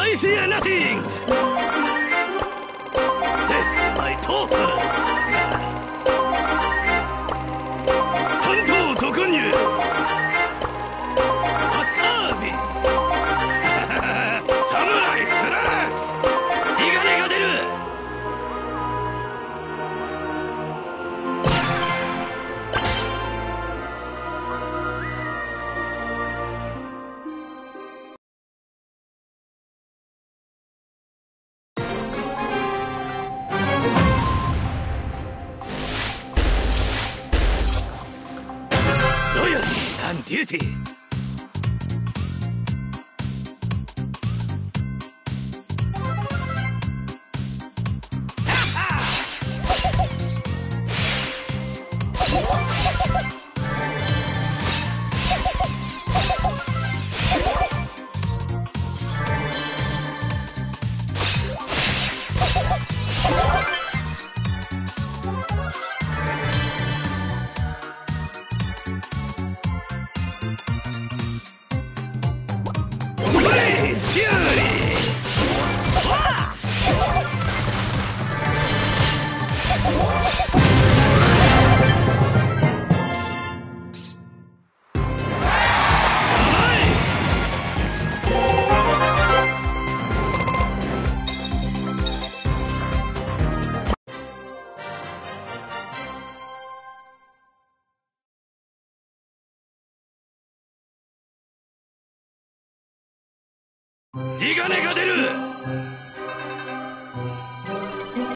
I fear nothing! And duty. 地金が出る。